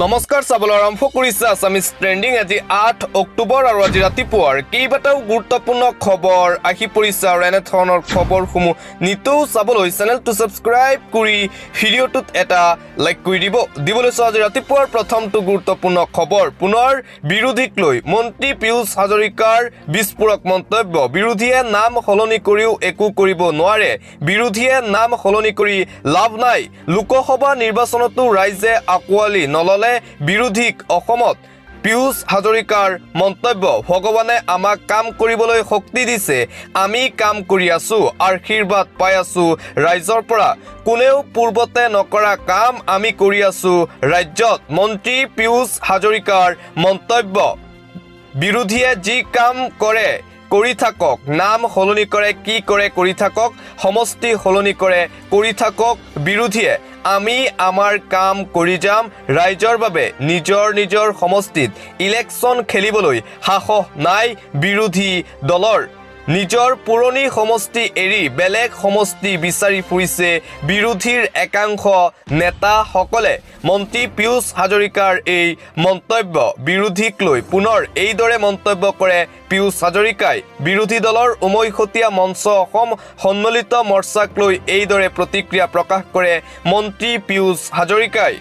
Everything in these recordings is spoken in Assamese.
নমস্কাৰ চাবলৈ আৰম্ভ কৰিছে আছামিজ ট্ৰেণ্ডিং আজি আঠ অক্টোবৰ আৰু আজি ৰাতিপুৱাৰ। কেইবাটাও গুৰুত্বপূৰ্ণ খবৰ আহি পৰিছে আৰু এনেধৰণৰ খবৰসমূহ নিতৌ চাবলৈ চেনেলটো ছাবস্ক্ৰাইব কৰি ভিডিঅ'টোত এটা লাইক কৰি দিব। দিবলৈ চাওঁ আজি ৰাতিপুৱাৰ প্ৰথমটো গুৰুত্বপূৰ্ণ খবৰ। পুনৰ বিৰোধীক লৈ মন্ত্ৰী পীয়ুষ হাজৰিকাৰ বিস্ফোৰক মন্তব্য। বিৰোধীয়ে নাম সলনি কৰিও একো কৰিব নোৱাৰে। বিৰোধীয়ে নাম সলনি কৰি লাভ নাই। লোকসভা নিৰ্বাচনতো ৰাইজে আঁকোৱালি নললে বিৰোধীক অসমত পীয়ুষ হাজৰিকাৰ মন্তব্য ভগৱানে আমাক কাম কৰিবলৈ শক্তি দিছে আমি কাম কৰি আছো আশীৰ্বাদ পাই আছো ৰাইজৰ পৰা। কোনেও পূৰ্বতে নকৰা কাম আমি কৰি আছো ৰাজ্যত। মন্ত্ৰী পীয়ুষ হাজৰিকাৰ মন্তব্য। বিৰোধীয়ে যি কাম কৰে কৰি থাকক। নাম সলনি কৰে কি কৰে কৰি থাকক। সমষ্টি সলনি কৰে কৰি থাকক। বিৰোধীয়ে আমি আমাৰ কাম কৰি যাম। ৰাইজৰ বাবে নিজৰ নিজৰ সমষ্টিত ইলেকশ্যন খেলিবলৈ সাহস নাই বিৰোধী দলৰ। নিজৰ পুৰণি সমষ্টি এৰি বেলেগ সমষ্টি বিচাৰি ফুৰিছে বিৰোধীৰ একাংশ নেতাসকলে। মন্ত্ৰী পীয়ুষ হাজৰিকাৰ এই মন্তব্য বিৰোধীক লৈ পুনৰ এইদৰে মন্তব্য কৰে পীয়ুষ হাজৰিকাই। বিৰোধী দলৰ উমৈহতীয়া মঞ্চ অসম সন্মিলিত মৰ্চাক লৈ এইদৰে প্ৰতিক্ৰিয়া প্ৰকাশ কৰে মন্ত্ৰী পীয়ুষ হাজৰিকাই।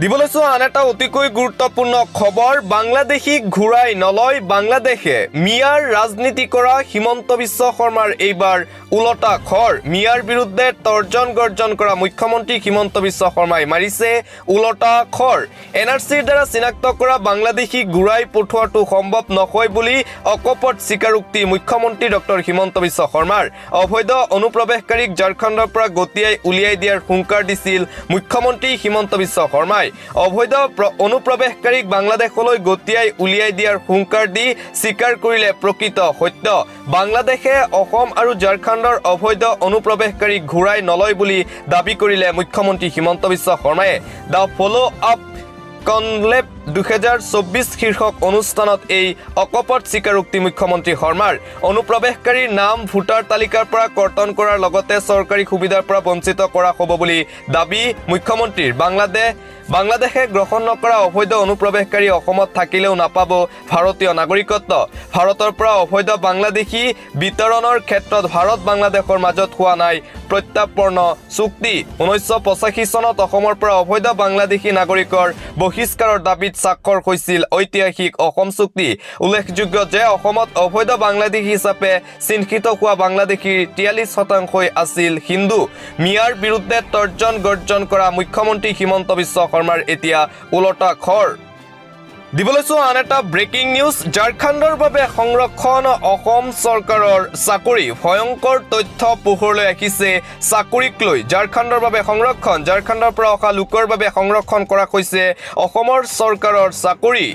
দিবলৈ চোৱা আন এটা অতিকৈ গুৰুত্বপূৰ্ণ খবৰ বাংলাদেশীক ঘূৰাই নলয় বাংলাদেশে। মিয়াৰ ৰাজনীতি কৰা হিমন্ত বিশ্ব শৰ্মাৰ এইবাৰ ওলটা খৰ। মিয়াৰ বিৰুদ্ধে তৰ্জন গৰ্জন কৰা মুখ্যমন্ত্ৰী হিমন্ত বিশ্ব শৰ্মাই মাৰিছে ওলটা খৰ। এন আৰ চিৰ দ্বাৰা চিনাক্ত কৰা বাংলাদেশীক ঘূৰাই পঠোৱাটো সম্ভৱ নহয় বুলি অকপট স্বীকাৰোক্তি মুখ্যমন্ত্ৰী ডক্টৰ হিমন্ত বিশ্ব শৰ্মাৰ। অবৈধ অনুপ্ৰৱেশকাৰীক ঝাৰখণ্ডৰ পৰা গতিয়াই উলিয়াই দিয়াৰ হুংকাৰ দিছিল মুখ্যমন্ত্ৰী হিমন্ত বিশ্ব শৰ্মাই। অবৈধ প্ৰ- অনুপ্ৰৱেশকাৰীক বাংলাদেশলৈ গতিয়াই উলিয়াই দিয়াৰ হুংকাৰ দি স্বীকাৰ কৰিলে প্ৰকৃত সত্য। বাংলাদেশে অসম আৰু ঝাৰখণ্ডৰ অবৈধ অনুপ্ৰৱেশকাৰীক ঘূৰাই নলয় বুলি দাবী কৰিলে মুখ্যমন্ত্ৰী হিমন্ত বিশ্ব শৰ্মাই দ্য ফ'ল' আপ কনলেপ দুহেজাৰ চৌব্বিছ শীৰ্ষক অনুষ্ঠানত এই অকপট স্বীকাৰোক্তি মুখ্যমন্ত্ৰী শৰ্মাৰ অনুপ্ৰৱেশকাৰীৰ নাম ভোটাৰ তালিকাৰ পৰা কৰ্তন কৰাৰ লগতে চৰকাৰী সুবিধাৰ পৰা বঞ্চিত কৰা হ'ব বুলি দাবী মুখ্যমন্ত্ৰীৰ। বাংলাদেশ বাংলাদেশে গ্ৰহণ নকৰা অবৈধ অনুপ্ৰৱেশকাৰী অসমত থাকিলেও নাপাব ভাৰতীয় নাগৰিকত্ব। ভাৰতৰ পৰা অবৈধ বাংলাদেশী বিতৰণৰ ক্ষেত্ৰত ভাৰত বাংলাদেশৰ মাজত হোৱা নাই প্ৰত্যাপৰ্ণ চুক্তি। ঊনৈছশ পঁচাশী চনত অসমৰ পৰা অবৈধ বাংলাদেশী নাগৰিকৰ বহিষ্কাৰৰ দাবীত স্বাক্ষৰ হৈছিল। ঐতিহাসিক অসম চুক্তি উল্লেখযোগ্য যে অসমত অবৈধ বাংলাদেশী হিচাপে চিহ্নিত হোৱা বাংলাদেশীৰ তিয়াল্লিছ শতাংশই আছিল হিন্দু। মিয়াৰ বিৰুদ্ধে তৰ্জন গৰ্জন কৰা মুখ্যমন্ত্ৰী হিমন্ত বিশ্ব শৰ্মাৰ এতিয়া ওলটা খৰ। দিবলৈ চোৱা আন এটা ব্ৰেকিং নিউজ ঝাৰখণ্ডৰ বাবে সংৰক্ষণ অসম চৰকাৰৰ চাকৰি। ভয়ংকৰ তথ্য পোহৰলৈ আহিছে চাকৰিক লৈ। ঝাৰখণ্ডৰ বাবে সংৰক্ষণ ঝাৰখণ্ডৰ পৰা অহা লোকৰ বাবে সংৰক্ষণ কৰা হৈছে অসমৰ চৰকাৰৰ চাকৰি।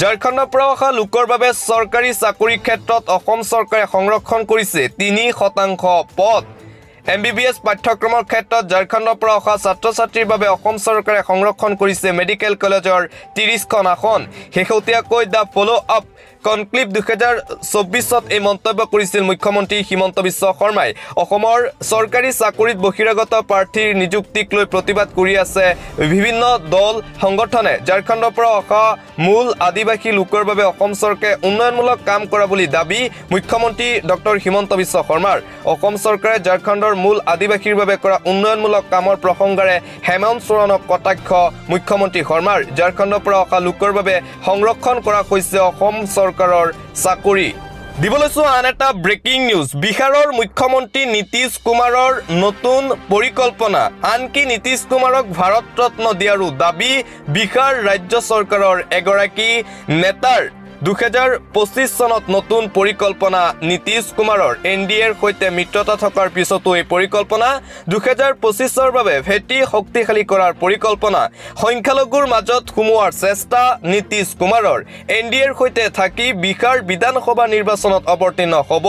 ঝাৰখণ্ডৰ পৰা অহা লোকৰ বাবে চৰকাৰী চাকৰিৰ ক্ষেত্ৰত অসম চৰকাৰে সংৰক্ষণ কৰিছে তিনি শতাংশ পদ। এম বি বি এছ পাঠ্যক্ৰমৰ ক্ষেত্ৰত ঝাৰখণ্ডৰ পৰা অহা ছাত্ৰ ছাত্ৰীৰ বাবে অসম চৰকাৰে সংৰক্ষণ কৰিছে মেডিকেল কলেজৰ ত্ৰিছখন আসন। শেহতীয়াকৈ দ্য ফ'ল' আপ কনক্লিভ দুহেজাৰ চৌব্বিছত এই মন্তব্য কৰিছিল মুখ্যমন্ত্ৰী হিমন্ত বিশ্ব শৰ্মাই। অসমৰ চৰকাৰী চাকৰিত বহিৰাগত প্ৰাৰ্থীৰ নিযুক্তিক লৈ প্ৰতিবাদ কৰি আছে বিভিন্ন দল সংগঠনে। ঝাৰখণ্ডৰ পৰা অহা মূল আদিবাসী লোকৰ বাবে অসম চৰকাৰে উন্নয়নমূলক কাম কৰা বুলি দাবী মুখ্যমন্ত্ৰী ডক্টৰ হিমন্ত বিশ্ব শৰ্মাৰ। অসম চৰকাৰে ঝাৰখণ্ডৰ মূল আদিবাসীৰ বাবে কৰা উন্নয়নমূলক কামৰ প্ৰসংগৰে হেমন্ত চোৰণক কটাক্ষ মুখ্যমন্ত্ৰী শৰ্মাৰ। ঝাৰখণ্ডৰ পৰা অহা লোকৰ বাবে সংৰক্ষণ কৰা হৈছে অসম চৰকাৰৰ চাকৰি। দিবলৈ চোৱা আন এটা ব্ৰেকিং নিউজ বিহাৰৰ মুখ্যমন্ত্ৰী নীতিশ কুমাৰৰ নতুন পৰিকল্পনা। আনকি নীতিশ কুমাৰক ভাৰত ৰত্ন দিয়াৰো দাবী বিহাৰ ৰাজ্য চৰকাৰৰ এগৰাকী নেতাৰ। দুহেজাৰ পঁচিছ চনত নতুন পৰিকল্পনা নীতিশ কুমাৰৰ এন ডি এৰ সৈতে মিত্ৰতা থকাৰ পিছতো এই পৰিকল্পনা দুহেজাৰ পঁচিছৰ বাবে ভেটি শক্তিশালী কৰাৰ পৰিকল্পনা সংখ্যালঘুৰ মাজত সোমোৱাৰ চেষ্টা নীতিশ কুমাৰৰ। এন ডি এৰ সৈতে থাকি বিহাৰ বিধানসভা নিৰ্বাচনত অৱতীৰ্ণ হ'ব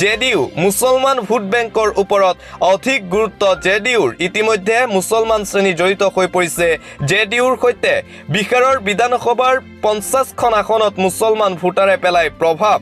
জে ডি ইউ মুছলমান ভোট বেংকৰ ওপৰত অধিক গুৰুত্ব জে ডি ইউৰ ইতিমধ্যে মুছলমান শ্ৰেণী জড়িত হৈ পৰিছে জে ডি ইউৰ সৈতে। বিহাৰৰ বিধানসভাৰ পঞ্চাছখন আসনত মুছলমান ভোটাৰে পেলাই প্ৰভাৱ।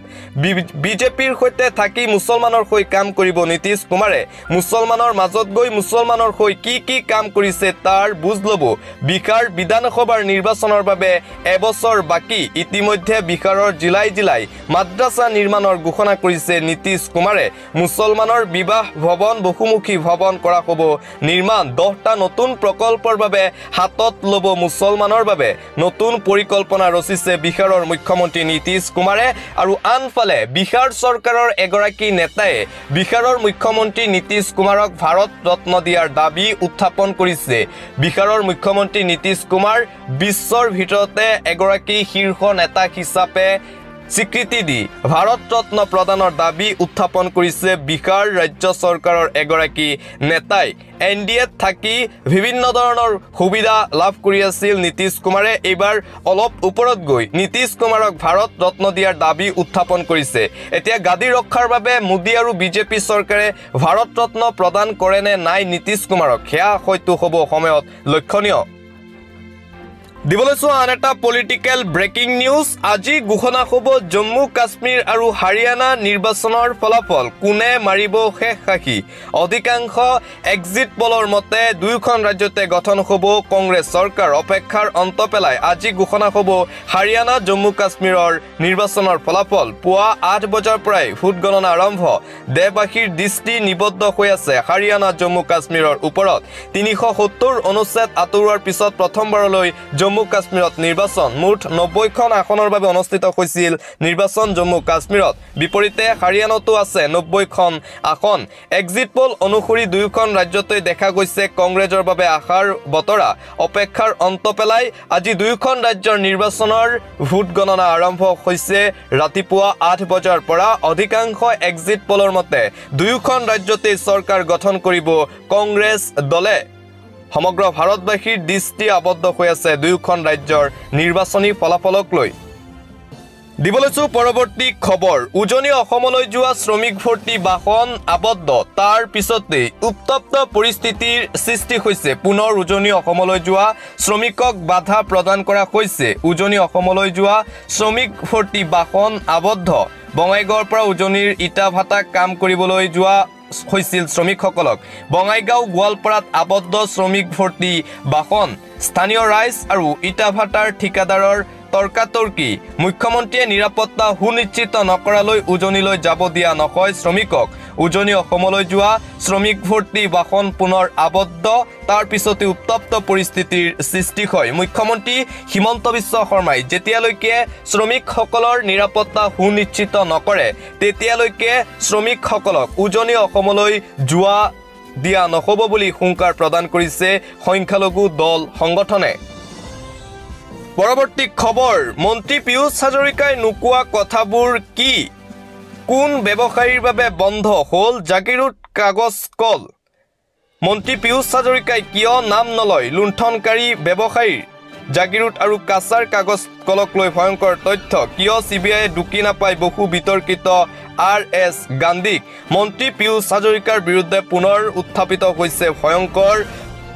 বিজেপিৰ সৈতে থাকি মুছলমানৰ হৈ কাম কৰিব নীতিশ কুমাৰে। মুছলমানৰ মাজত গৈ মুছলমানৰ হৈ কি কি কাম কৰিছে তাৰ বুজ ল'ব। বিহাৰ বিধানসভাৰ নিৰ্বাচনৰ বাবে এবছৰ বাকী। ইতিমধ্যে বিহাৰৰ জিলাই জিলাই মাদ্ৰাছা নিৰ্মাণৰ ঘোষণা কৰিছে নীতিশ কুমাৰে। মুছলমানৰ বিবাহ ভৱন বহুমুখী ভৱন কৰা হ'ব। নিৰ্মাণ দহটা নতুন প্ৰকল্পৰ বাবে হাতত ল'ব মুছলমানৰ বাবে। নতুন পৰিকল্পনা ৰচিছে বিহাৰৰ মুখ্যমন্ত্ৰী নীতিশ কুমাৰে আৰু আনফালে বিহাৰ চৰকাৰৰ এগৰাকী নেতাই বিহাৰৰ মুখ্যমন্ত্ৰী নীতিশ কুমাৰক ভাৰত ৰত্ন দিয়াৰ দাবী উত্থাপন কৰিছে। বিহাৰৰ মুখ্যমন্ত্ৰী নীতিশ কুমাৰ বিশ্বৰ ভিতৰতে এগৰাকী শীৰ্ষ নেতা হিচাপে স্বীকৃতি দি ভাৰত ৰত্ন প্ৰদানৰ দাবী উত্থাপন কৰিছে বিহাৰ ৰাজ্য চৰকাৰৰ এগৰাকী নেতাই। এন ডি এত থাকি বিভিন্ন ধৰণৰ সুবিধা লাভ কৰি আছিল নীতিশ কুমাৰে। এইবাৰ অলপ ওপৰত গৈ নীতিশ কুমাৰক ভাৰত ৰত্ন দিয়াৰ দাবী উত্থাপন কৰিছে। এতিয়া গাদী ৰক্ষাৰ বাবে মোদী আৰু বিজেপি চৰকাৰে ভাৰত ৰত্ন প্ৰদান কৰে নে নাই নীতিশ কুমাৰক? সেয়া হয়তো হ'ব সময়ত। লক্ষণীয়। দিবলৈ চোৱা আন এটা পলিটিকেল ব্ৰেকিং নিউজ আজি ঘোষণা হ'ব জম্মু কাশ্মীৰ আৰু হাৰিয়ানা নিৰ্বাচনৰ ফলাফল। কোনে মাৰিব শেষ সাক্ষী? অধিকাংশ এক্সিট পলৰ মতে দুয়োখন ৰাজ্যতে গঠন হ'ব কংগ্ৰেছ চৰকাৰ। অপেক্ষাৰ অন্ত পেলাই আজি ঘোষণা হ'ব হাৰিয়ানা জম্মু কাশ্মীৰৰ নিৰ্বাচনৰ ফলাফল। পুৱা আঠ বজাৰ পৰাই ভোট গণনা আৰম্ভ। দেশবাসীৰ দৃষ্টি নিবদ্ধ হৈ আছে হাৰিয়ানা জম্মু কাশ্মীৰৰ ওপৰত। তিনিশ সত্তৰ অনুচ্ছেদ আঁতৰোৱাৰ পিছত প্ৰথমবাৰলৈ জম্মু জম্মু কাশ্মীৰত নিৰ্বাচন। মুঠ নব্বৈখন আসনৰ বাবে অনুষ্ঠিত হৈছিল নিৰ্বাচন জম্মু কাশ্মীৰত। বিপৰীতে হাৰিয়ানাতো আছে নব্বৈখন আসন। এক্সিট পল অনুসৰি দুয়োখন ৰাজ্যতে দেখা গৈছে কংগ্ৰেছৰ বাবে আশাৰ বতৰা। অপেক্ষাৰ অন্ত পেলাই আজি দুয়োখন ৰাজ্যৰ নিৰ্বাচনৰ ভোট গণনা আৰম্ভ হৈছে ৰাতিপুৱা আঠ বজাৰ পৰা। অধিকাংশ এক্সিট পলৰ মতে দুয়োখন ৰাজ্যতেই চৰকাৰ গঠন কৰিব কংগ্ৰেছ দলে। সমগ্ৰ ভাৰতবাসীৰ দৃষ্টি আবদ্ধ হৈ আছে দুয়োখন ৰাজ্যৰ নিৰ্বাচনী ফলাফলক লৈ। দিবলৈছোঁ পৰৱৰ্তী খবৰ। উজনি অসমলৈ যোৱা শ্ৰমিক ভৰ্তি বাহন আবদ্ধ। তাৰ পিছতেই উত্তপ্ত পৰিস্থিতিৰ সৃষ্টি হৈছে। পুনৰ উজনি অসমলৈ যোৱা শ্ৰমিকক বাধা প্ৰদান কৰা হৈছে। উজনি অসমলৈ যোৱা শ্ৰমিক ভৰ্তি বাহন আবদ্ধ। বঙাইগাঁৱৰ পৰা উজনিৰ ইটা ভাটাক কাম কৰিবলৈ যোৱা হৈছিল শ্ৰমিকসকলক। বঙাইগাঁও গোৱালপাৰাত আবদ্ধ শ্ৰমিক ভৰ্তি বাসন স্থানীয় ৰাইজ আৰু ইটা ভাটাৰ ঠিকাদাৰৰ তৰ্কাতৰ্কি। মুখ্যমন্ত্ৰীয়ে নিৰাপত্তা সুনিশ্চিত নকৰালৈ উজনিলৈ যাব দিয়া নহয় শ্ৰমিকক। উজনি অসমলৈ যোৱা শ্ৰমিক ভৰ্তি বাসন পুনৰ আবদ্ধ তাৰ পিছতে উত্তপ্ত পৰিস্থিতিৰ সৃষ্টি হয়। মুখ্যমন্ত্ৰী হিমন্ত বিশ্ব শৰ্মাই যেতিয়ালৈকে শ্ৰমিকসকলৰ নিৰাপত্তা সুনিশ্চিত নকৰে তেতিয়ালৈকে শ্ৰমিকসকলক উজনি অসমলৈ যোৱা দিয়া নহ'ব বুলি হুংকাৰ প্ৰদান কৰিছে সংখ্যালঘু দল সংগঠনে। পৰৱৰ্তী খবৰ মন্ত্ৰী পীয়ুষ হাজৰিকাই নোকোৱা কথাবোৰ কি? কোন ব্যৱসায়ীৰ বাবে বন্ধ হ'ল জাগিৰোড কাগজ কল? মন্ত্ৰী পীয়ুষ হাজৰিকাই কিয় নাম নলয় লুণ্ঠনকাৰী ব্যৱসায়ীৰ? জাগিৰোড আৰু কাছাৰ কাগজ কলক লৈ ভয়ংকৰ তথ্য কিয় চি বি আইয়ে ঢুকি নাপায় বহু বিতৰ্কিত আৰ এছ গান্ধীক? মন্ত্ৰী পীয়ুষ হাজৰিকাৰ বিৰুদ্ধে পুনৰ উত্থাপিত হৈছে ভয়ংকৰ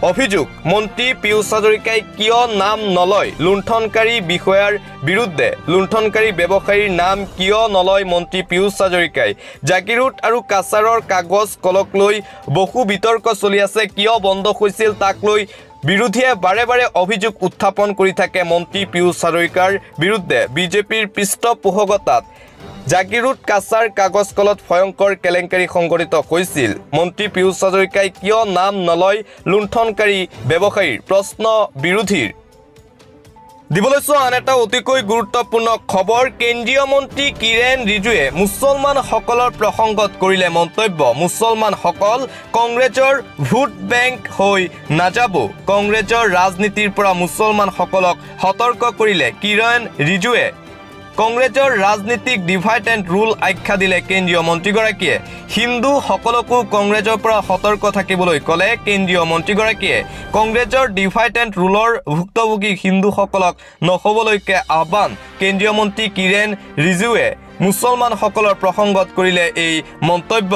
অভিযোগ মন্ত্ৰী পীয়ুষ হাজৰিকাই কিয় নাম নলয়? লুণ্ঠনকাৰী বিষয়াৰ বিৰুদ্ধে লুণ্ঠনকাৰী ব্যৱসায়ীৰ নাম কিয় নলয় মন্ত্ৰী পীয়ুষ হাজৰিকাই? জাগিৰোড আৰু কাছাৰৰ কাগজ কলক লৈ বহু বিতৰ্ক চলি আছে কিয় বন্ধ হৈছিল তাক লৈ বিৰোধীয়ে বাৰে বাৰে অভিযোগ উত্থাপন কৰি থাকে মন্ত্ৰী পীয়ুষ হাজৰিকাৰ বিৰুদ্ধে। বিজেপিৰ পৃষ্ঠপোষকতাত জাগিৰোড কাছাৰ কাগজ কলত ভয়ংকৰ কেলেংকাৰী সংঘটিত হৈছিল। মন্ত্ৰী পীয়ুষ হাজৰিকাই কিয় নাম নলয় লুণ্ঠনকাৰী ব্যৱসায়ীৰ প্ৰশ্ন বিৰোধীৰ? দিবলৈ চোৱা আন এটা অতিকৈ গুৰুত্বপূৰ্ণ খবৰ কেন্দ্ৰীয় মন্ত্ৰী কিৰেণ ৰিজুৱে মুছলমানসকলৰ প্ৰসংগত কৰিলে মন্তব্য। মুছলমানসকল কংগ্ৰেছৰ ভোট বেংক হৈ নাযাব। কংগ্ৰেছৰ ৰাজনীতিৰ পৰা মুছলমানসকলক সতৰ্ক কৰিলে কিৰেণ ৰিজুৱে কংগ্ৰেছৰ ৰাজনীতিক ডিভাইড এণ্ড ৰুল আখ্যা দিলে কেন্দ্ৰীয় মন্ত্ৰীগৰাকীয়ে। হিন্দুসকলকো কংগ্ৰেছৰ পৰা সতৰ্ক থাকিবলৈ ক'লে কেন্দ্ৰীয় মন্ত্ৰীগৰাকীয়ে। কংগ্ৰেছৰ ডিভাইড এণ্ড ৰুলৰ ভুক্তভোগী হিন্দুসকলক নহ'বলৈকে আহ্বান কেন্দ্ৰীয় মন্ত্ৰী কিৰেণ ৰিজুৱে মুছলমানসকলৰ প্ৰসংগত কৰিলে এই মন্তব্য।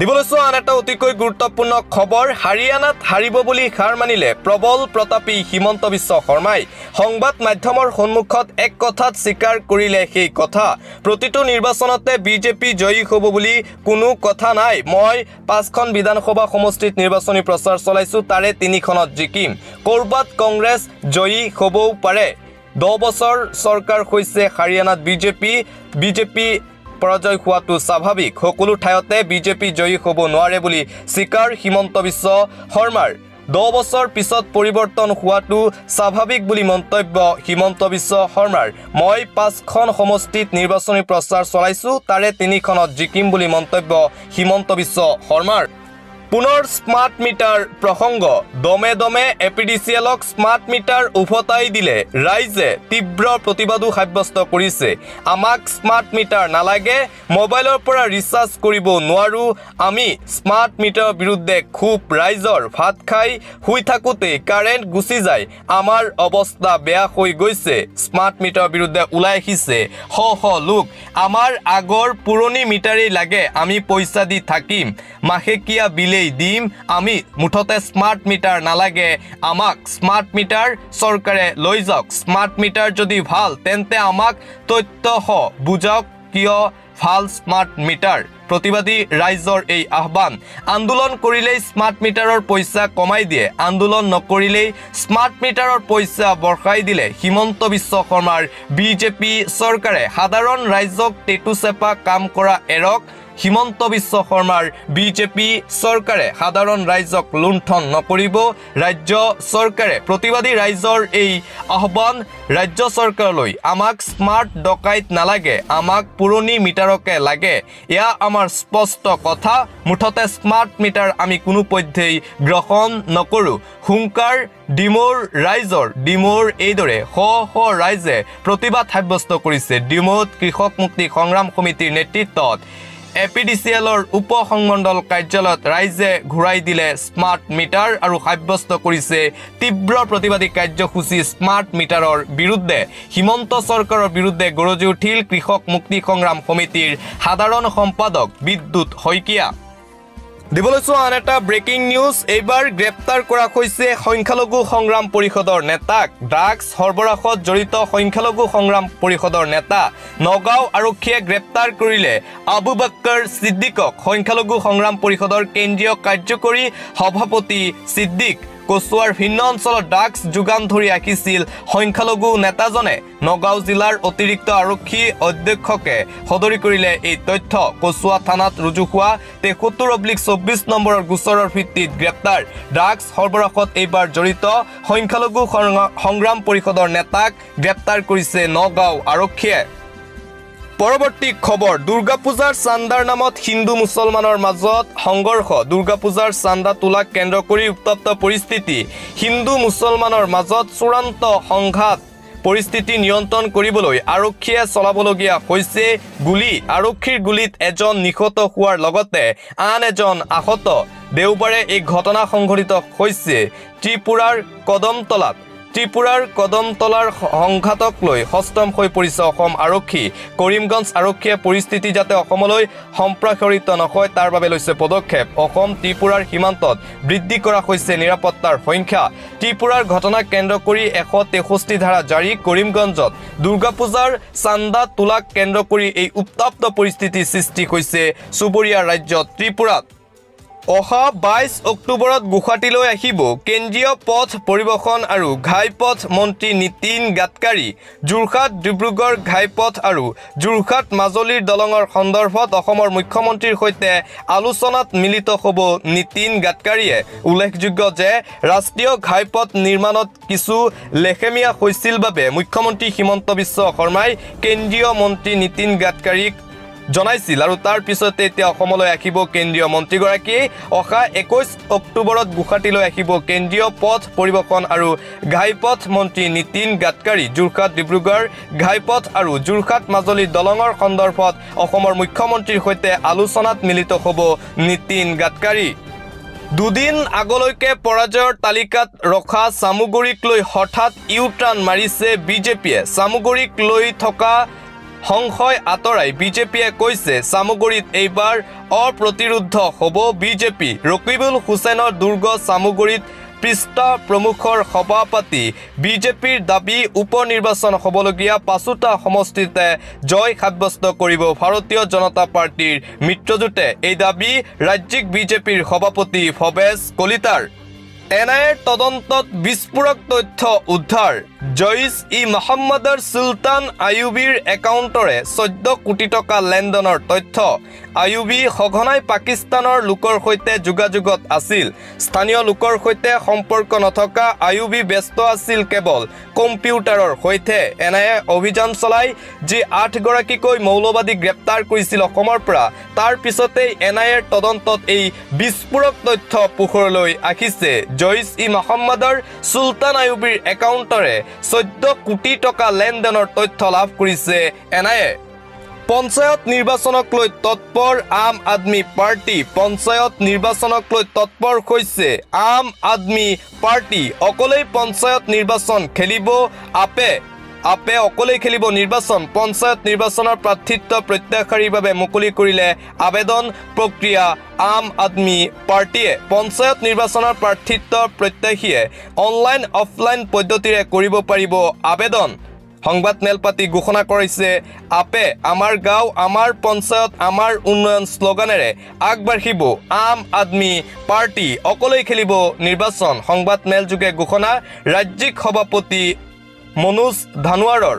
দিবলৈছো আন এটা অতিকৈ গুৰুত্বপূৰ্ণ খবৰ হাৰিয়ানাত হাৰিব বুলি হাৰ মানিলে প্ৰবল প্ৰতাপী হিমন্ত বিশ্ব শৰ্মাই। সংবাদ মাধ্যমৰ সন্মুখত এক কথাত স্বীকাৰ কৰিলে সেই কথা। প্ৰতিটো নিৰ্বাচনতে বিজেপি জয়ী হ'ব বুলি কোনো কথা নাই। মই পাঁচখন বিধানসভা সমষ্টিত নিৰ্বাচনী প্ৰচাৰ চলাইছোঁ তাৰে তিনিখনত জিকিম। ক'ৰবাত কংগ্ৰেছ জয়ী হ'বও পাৰে। দহ বছৰ চৰকাৰ হৈছে হাৰিয়ানাত বিজেপি। বিজেপি পৰাজয় হোৱাটো স্বাভাৱিক। সকলো ঠাইতে বিজেপি জয়ী হ'ব নোৱাৰে বুলি স্বীকাৰ হিমন্ত বিশ্ব শৰ্মাৰ। দহ বছৰ পিছত পৰিৱৰ্তন হোৱাটো স্বাভাৱিক বুলি মন্তব্য হিমন্ত বিশ্ব শৰ্মাৰ। মই পাঁচখন সমষ্টিত নিৰ্বাচনী প্ৰচাৰ চলাইছোঁ তাৰে তিনিখনত জিকিম বুলি মন্তব্য হিমন্ত বিশ্ব শৰ্মাৰ। পুনৰ স্মাৰ্ট মিটাৰ প্ৰসংগ। দমে দমে এ পি ডি চি এলক স্মাৰ্ট মিটাৰ উভতাই দিলে। ৰাইজে তীব্ৰ প্ৰতিবাদো সাব্যস্ত কৰিছে। আমাক স্মাৰ্ট মিটাৰ নালাগে মোবাইলৰ পৰা ৰিচাৰ্জ কৰিব নোৱাৰোঁ। আমি স্মাৰ্ট মিটাৰৰ বিৰুদ্ধে খুব ৰাইজৰ ভাত খাই শুই থাকোঁতেই কাৰেণ্ট গুচি যায়। আমাৰ অৱস্থা বেয়া হৈ গৈছে। স্মাৰ্ট মিটাৰৰ বিৰুদ্ধে ওলাই আহিছে। শ শ লোক আমাৰ আগৰ পুৰণি মিটাৰেই লাগে আমি পইচা দি থাকিম। মাহেকীয়া বিলেই দিম। আমি মুঠতে স্মাৰ্ট মিটাৰ নালাগে। আমাক স্মাৰ্ট মিটাৰ চৰকাৰে লৈ যাওক। স্মাৰ্ট মিটাৰ যদি ভাল তেন্তে আমাক তথ্যসহ বুজাওক কিয় ভাল স্মাৰ্ট মিটাৰ প্ৰতিবাদী ৰাইজৰ এই আহ্বান। আন্দোলন কৰিলেই স্মাৰ্ট মিটাৰৰ পইচা কমাই দিয়ে। আন্দোলন নকৰিলেই স্মাৰ্ট মিটাৰৰ পইচা বৰ্ষাই দিলে হিমন্ত বিশ্ব শৰ্মাৰ বিজেপি চৰকাৰে। সাধাৰণ ৰাইজক টেটু চেপা কাম কৰা এৰক। হিমন্ত বিশ্ব শৰ্মাৰ বিজেপি চৰকাৰে সাধাৰণ ৰাইজক লুণ্ঠন নকৰিব। ৰাজ্য চৰকাৰে প্ৰতিবাদী ৰাইজৰ এই আহ্বান। ৰাজ্য চৰকাৰলৈ আমাক স্মাৰ্ট ডকাইত নালাগে আমাক পুৰণি মিটাৰকে লাগে। এয়া আমাৰ স্পষ্ট কথা। মুঠতে স্মাৰ্ট মিটাৰ আমি কোনোপধ্যেই গ্ৰহণ নকৰোঁ। হুংকাৰ ডিমৌৰ ৰাইজৰ ডিমৌৰ এইদৰে শ শ ৰাইজে প্ৰতিবাদ সাব্যস্ত কৰিছে। ডিমৌত কৃষক মুক্তি সংগ্ৰাম সমিতিৰ নেতৃত্বত এ পি ডি চি এলৰ উপ সংমণ্ডল কাৰ্যালয়ত ৰাইজে ঘূৰাই দিলে স্মাৰ্ট মিটাৰ আৰু সাব্যস্ত কৰিছে তীব্ৰ প্ৰতিবাদী কাৰ্যসূচী স্মাৰ্ট মিটাৰৰ বিৰুদ্ধে। হিমন্ত চৰকাৰৰ বিৰুদ্ধে গৰজি উঠিল কৃষক মুক্তি সংগ্ৰাম সমিতিৰ সাধাৰণ সম্পাদক বিদ্যুৎ শইকীয়া। দিবলৈছো আন এটা ব্ৰেকিং নিউজ এইবাৰ গ্ৰেপ্তাৰ কৰা হৈছে সংখ্যালঘু সংগ্ৰাম পৰিষদৰ নেতাক ড্ৰাগছ সৰবৰাহত জড়িত সংখ্যালঘু সংগ্ৰাম পৰিষদৰ নেতা। নগাঁও আৰক্ষীয়ে গ্ৰেপ্তাৰ কৰিলে। আবু বাক্কৰ ছিদ্দিকক সংখ্যালঘু সংগ্ৰাম পৰিষদৰ কেন্দ্ৰীয় কাৰ্যকৰী সভাপতি ছিদ্দিক কচুৱাৰ ভিন্ন অঞ্চলত ড্ৰাগছ যোগান ধৰি ৰাখিছিল সংখ্যালঘু নেতাজনে নগাঁও জিলাৰ অতিৰিক্ত আৰক্ষী অধ্যক্ষকে সদৰি কৰিলে। এই তথ্য কচুৱা থানাত ৰুজু হোৱা তেসত্তৰ অব্লিক চৌব্বিছ নম্বৰৰ গোচৰৰ ভিত্তিত গ্ৰেপ্তাৰ। ড্ৰাগছ সৰবৰাহত এইবাৰ জড়িত সংখ্যালঘু সংগ্ৰা- সংগ্ৰাম পৰিষদৰ নেতাক গ্ৰেপ্তাৰ কৰিছে নগাঁও আৰক্ষীয়ে। পৰৱৰ্তী খবৰ দুৰ্গা পূজাৰ চান্দাৰ নামত হিন্দু মুছলমানৰ মাজত সংঘৰ্ষ। দুৰ্গা পূজাৰ চান্দা তোলাক কেন্দ্ৰ কৰি উত্তপ্ত পৰিস্থিতি। হিন্দু মুছলমানৰ মাজত চূড়ান্ত সংঘাত। পৰিস্থিতি নিয়ন্ত্ৰণ কৰিবলৈ আৰক্ষীয়ে চলাবলগীয়া হৈছে গুলী। আৰক্ষীৰ গুলীত এজন নিহত হোৱাৰ লগতে আন এজন আহত। দেওবাৰে এই ঘটনা সংঘটিত হৈছে। ত্ৰিপুৰাৰ কদমতলাত ত্ৰিপুৰাৰ কদমতলাৰ সংঘাতক লৈ সষ্টম হৈ পৰিছে অসম আৰক্ষী। কৰিমগঞ্জ আৰক্ষীয়ে পৰিস্থিতি যাতে অসমলৈ সম্প্ৰসাৰিত নহয় তাৰ বাবে লৈছে পদক্ষেপ। অসম ত্ৰিপুৰাৰ সীমান্তত বৃদ্ধি কৰা হৈছে নিৰাপত্তাৰ সংখ্যা। ত্ৰিপুৰাৰ ঘটনাক কেন্দ্ৰ কৰি এশ তেষষ্ঠি ধাৰা জাৰি। কৰিমগঞ্জত দুৰ্গা পূজাৰ চান্দা তোলাক কেন্দ্ৰ কৰি এই উত্তপ্ত পৰিস্থিতিৰ সৃষ্টি হৈছে। চুবুৰীয়া ৰাজ্য ত্ৰিপুৰাত অহা বাইছ অক্টোবৰত গুৱাহাটীলৈ আহিব কেন্দ্ৰীয় পথ পৰিবহণ আৰু ঘাইপথ মন্ত্ৰী নীতিন গাডকাৰী যোৰহাট ডিব্ৰুগড় ঘাইপথ আৰু যোৰহাট মাজুলীৰ দলঙৰ সন্দৰ্ভত অসমৰ মুখ্যমন্ত্ৰীৰ সৈতে আলোচনাত মিলিত হ'ব নীতিন গাডকাৰীয়ে। উল্লেখযোগ্য যে ৰাষ্ট্ৰীয় ঘাইপথ নিৰ্মাণত কিছু লেখেমীয়া হৈছিল বাবে মুখ্যমন্ত্ৰী হিমন্ত বিশ্ব শৰ্মাই কেন্দ্ৰীয় মন্ত্ৰী নীতিন গাডকাৰীক জনাইছিল আৰু তাৰ পিছতে এতিয়া অসমলৈ আহিব কেন্দ্ৰীয় মন্ত্ৰীগৰাকী। অহা একৈছ অক্টোবৰত গুৱাহাটীলৈ আহিব কেন্দ্ৰীয় পথ পৰিবহণ আৰু ঘাইপথ মন্ত্ৰী নীতিন গাডকাৰী। যোৰহাট ডিব্ৰুগড় ঘাইপথ আৰু যোৰহাট মাজুলী দলঙৰ সন্দৰ্ভত অসমৰ মুখ্যমন্ত্ৰীৰ সৈতে আলোচনাত মিলিত হ'ব নীতিন গাডকাৰী। দুদিন আগলৈকে পৰাজয়ৰ তালিকাত ৰখা চামুগুৰিক লৈ হঠাৎ ইউ টাৰ্ণ মাৰিছে বিজেপিয়ে। চামুগুৰিক লৈ থকা সংশয় আঁতৰাই বিজেপিয়ে কৈছে চামুগুৰিত এইবাৰ অপ্ৰতিৰোধ হ'ব বিজেপি। ৰকিবুল হুছেইনৰ দুৰ্গ চামুগুৰিত পৃষ্ঠ প্ৰমুখৰ সভা পাতি বিজেপিৰ দাবী উপ নিৰ্বাচন হ'বলগীয়া পাঁচোটা সমষ্টিতে জয় সাব্যস্ত কৰিব ভাৰতীয় জনতা পাৰ্টীৰ মিত্ৰজোঁটে। এই দাবী ৰাজ্যিক বিজেপিৰ সভাপতি ভৱেশ কলিতাৰ। এন আই এৰ তদন্তত বিস্ফোৰক তথ্য উদ্ধাৰ। জইচ ই মহম্মদৰ চুলতান আয়ুবীৰ একাউণ্টৰে চৈধ্য কোটি টকা লেনদেনৰ তথ্য। আয়ুবী সঘনাই পাকিস্তানৰ লোকৰ সৈতে যোগাযোগত আছিল। স্থানীয় লোকৰ সৈতে সম্পৰ্ক নথকা আয়ুবী ব্যস্ত আছিল কেৱল কম্পিউটাৰৰ সৈতে। এন অভিযান চলাই যি আঠগৰাকীকৈ মৌলবাদী গ্ৰেপ্তাৰ কৰিছিল অসমৰ পৰা তাৰ পিছতেই এন আই এৰ তদন্তত এই বিস্ফোৰক তথ্য পোহৰলৈ আহিছে। জইচ ই মহম্মদৰ চুলতান আয়ুবীৰ একাউণ্টৰে চৈধ্য কোটি টকা লেনদেনৰ তথ্য লাভ কৰিছে এন আই এ। পঞ্চায়ত নিৰ্বাচনক লৈ তৎপৰ আম আদমি পাৰ্টি পঞ্চায়ত নিৰ্বাচনক লৈ তৎপৰ হৈছে আম আদমি পাৰ্টি। অকলেই পঞ্চায়ত নিৰ্বাচন খেলিব আপে। আপে অকলেই খেলিব নিৰ্বাচন। পঞ্চায়ত নিৰ্বাচনৰ প্ৰাৰ্থিত্ব প্ৰত্যাশাৰীৰ বাবে মুকলি কৰিলে আবেদন প্ৰক্ৰিয়া আম আদমি পাৰ্টীয়ে। পঞ্চায়ত নিৰ্বাচনৰ প্ৰাৰ্থিত্ব প্ৰত্যাশীয়ে অনলাইন অফলাইন পদ্ধতিৰে কৰিব পাৰিব আবেদন। সংবাদ মেল পাতি ঘোষণা কৰিছে আপে আমাৰ গাঁও আমাৰ পঞ্চায়ত আমাৰ উন্নয়ন শ্লোগানেৰে আগবাঢ়িব। আম আদমি পাৰ্টি অকলেই খেলিব নিৰ্বাচন। সংবাদ মেলযোগে ঘোষণা ৰাজ্যিক সভাপতি মনোজ ধানোৱাৰৰ।